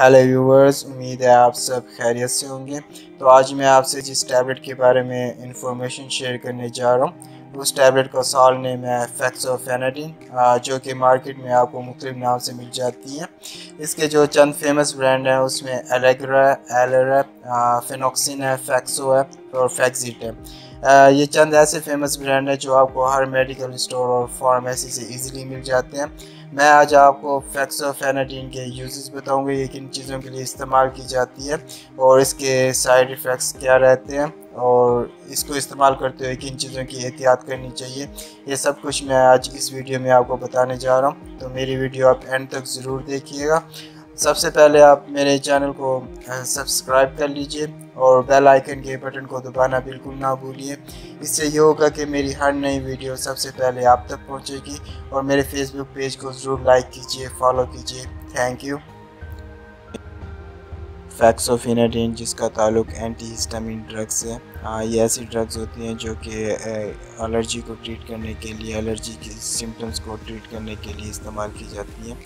Hello viewers امید ہے آپ سب خیریت سے ہوں گے۔ تو آج میں آپ سے جس ٹیبلٹ کے بارے میں انفارمیشن شیئر کرنے جا رہا ہوں، اس ٹیبلٹ کا سال نیم ہے فیکسو فینڈین جو کہ مارکیٹ میں آپ کو مختلف نام سے مل جاتی ہے۔ اس کے جو چند فیمس برانڈ ہیں، اس میں ایلیگرا ہے ایلر ہے فینوکسن ہے، فیکسو ہے اور فیکزیٹ ہے۔ یہ چند ایسے فیمس برانڈ ہیں جو آپ کو ہر میڈیکل اسٹور اور فارمیسی سے ایزیلی مل جاتے ہیں۔ میں آج آپ کو فیکسو فینڈین کے یوزز بتاؤں گا، یہ کن چیزوں کے لیے استعمال کی جاتی ہے اور اس کے سائیڈ ایفیکٹس کیا رہتے ہیں اور اس کو استعمال کرتے ہوئے کن چیزوں کی احتیاط کرنی چاہیے۔ یہ سب کچھ میں آج اس ویڈیو میں آپ کو بتانے جا رہا ہوں۔ تو میری ویڈیو آپ اینڈ تک ضرور دیکھیے گا۔ سب سے پہلے آپ میرے چینل کو سبسکرائب کر لیجیے اور بیل آئیکن کے بٹن کو دبانا بالکل نہ بھولیے۔ اس سے یہ ہوگا کہ میری ہر نئی ویڈیو سب سے پہلے آپ تک پہنچے گی اور میرے فیس بک پیج کو ضرور لائک کیجیے فالو کیجیے۔ تھینک یو فیکسوفینیڈین جس کا تعلق اینٹی ہسٹامین ڈرگس ہے۔ ہاں، یہ ایسی ڈرگز ہوتی ہیں جو کہ الرجی کو ٹریٹ کرنے کے لیے الرجی کی سمٹمز کو ٹریٹ کرنے کے لیے استعمال کی جاتی ہیں۔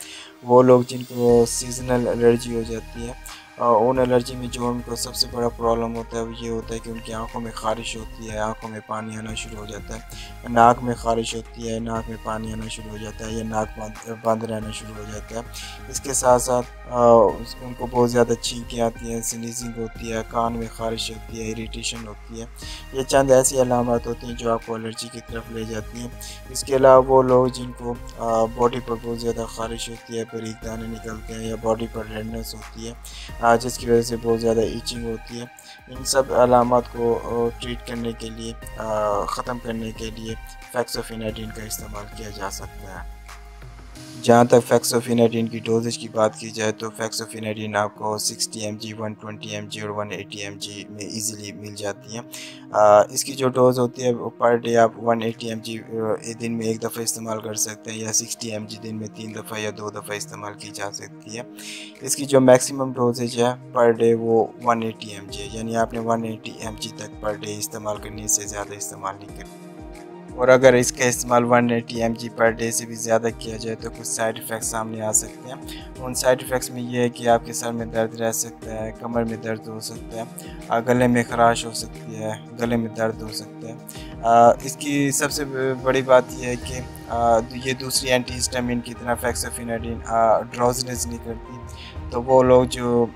وہ لوگ جن کو سیزنل الرجی ہو جاتی ہے اون الرجی میں جو ان کو سب سے بڑا پرابلم ہوتا ہے وہ یہ ہوتا ہے کہ ان کی آنکھوں میں خارش ہوتی ہے، آنکھوں میں پانی آنا شروع ہو جاتا ہے، ناک میں خارش ہوتی ہے، ناک میں پانی آنا شروع ہو جاتا ہے یا ناک بند رہنا شروع ہو جاتا ہے۔ اس کے ساتھ ساتھ ان کو بہت زیادہ چھینکیں آتی ہیں سنیزنگ ہوتی ہے، کان میں خارش ہوتی ہے اریٹیشن ہوتی ہے۔ یہ چند ایسی علامات ہوتی ہیں جو آپ کو الرجی کی طرف لے جاتی ہیں۔ اس کے علاوہ وہ لوگ جن کو باڈی پر بہت زیادہ خارش ہوتی ہے پریک دانے نکلتے ہیں یا باڈی پر ریڈنس ہوتی ہے۔ جس کی وجہ سے بہت زیادہ ایچنگ ہوتی ہے۔ ان سب علامات کو ٹریٹ کرنے کے لیے ختم کرنے کے لیے فیکس فیکسوفینیڈین کا استعمال کیا جا سکتا ہے۔ جہاں تک فیکسوفینیڈین کی ڈوزج کی بات کی جائے تو فیکسوفینیڈین آپ کو sixty M G one twenty M G اور ون ایٹی ایم جی میں ایزیلی مل جاتی ہیں۔ اس کی جو ڈوز ہوتی ہے، وہ پر ڈے آپ ون ایٹی ایم جی دن میں ایک دفعہ استعمال کر سکتے ہیں یا سکسٹی ایم جی دن میں تین دفعہ یا دو دفعہ استعمال کی جا سکتی ہے۔ اس کی جو میکسیمم ڈوزج ہے پر ڈے وہ ون ایٹی ایم جی ہے یعنی آپ نے ون ایٹی ایم جی تک پر ڈے استعمال کرنی سے زیادہ استعمال نہیں کرنی اور اگر اس کا استعمال one eighty M G per day سے بھی زیادہ کیا جائے تو کچھ سائیڈ افیکٹس سامنے آ سکتے ہیں۔ ان سائیڈ ایفیکٹس میں یہ ہے کہ آپ کے سر میں درد رہ سکتا ہے، کمر میں درد ہو سکتا ہے گلے میں خراش ہو سکتی ہے، گلے میں درد ہو سکتا ہے۔ اس کی سب سے بڑی بات یہ ہے کہ یہ دوسری اینٹی ہسٹامین کی طرح فیکسوفینیڈین ڈراؤزنس نہیں کرتی۔ تو وہ لوگ جو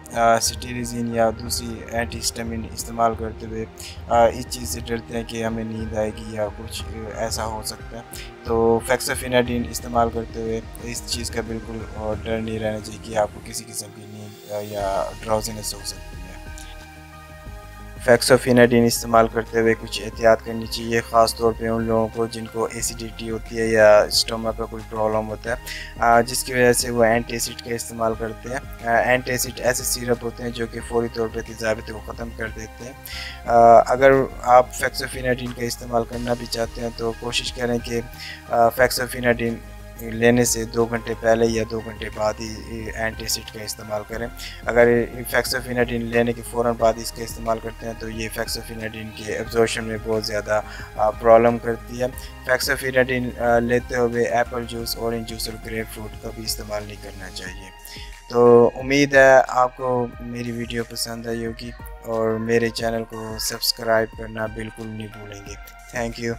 سٹیریزین یا دوسری اینٹی ہسٹامین استعمال کرتے ہوئے اس چیز سے ڈرتے ہیں کہ ہمیں نیند آئے گی یا کچھ ایسا ہو سکتا ہے۔ تو فیکسوفینیڈین استعمال کرتے ہوئے اس چیز کا بالکل ڈر نہیں رہنا چاہیے کہ آپ کو کسی قسم کی نیند یا ڈراؤزنس ہو سکتی۔ ہے فیکسوفینیڈین استعمال کرتے ہوئے کچھ احتیاط کرنی چاہیے، خاص طور پہ ان لوگوں کو جن کو ایسیڈیٹی ہوتی ہے یا اسٹومک کا کوئی پرابلم ہوتا ہے جس کی وجہ سے وہ اینٹی ایسڈ کا استعمال کرتے ہیں۔ اینٹی ایسڈ ایسے سیرپ ہوتے ہیں جو کہ فوری طور پہ تجارت کو ختم کر دیتے ہیں۔ اگر آپ فیکسوفینیڈین کا استعمال کرنا بھی چاہتے ہیں تو کوشش کریں کہ فیکسوفینیڈین لینے سے دو گھنٹے پہلے یا دو گھنٹے بعد ہی اینٹی ایسڈ کا استعمال کریں۔ اگر فیکسوفینیڈین لینے کے فوراً بعد اس کا استعمال کرتے ہیں تو یہ فیکسوفینیڈین کے ایبزورشن میں بہت زیادہ پرابلم کرتی ہے۔ فیکسوفینیڈین لیتے ہوئے ایپل جوس اورنج جوس اور گریپ فروٹ کا بھی استعمال نہیں کرنا چاہیے۔ تو امید ہے آپ کو میری ویڈیو پسند آئی ہوگی اور میرے چینل کو سبسکرائب کرنا بالکل نہیں بھولیں گے۔ Thank you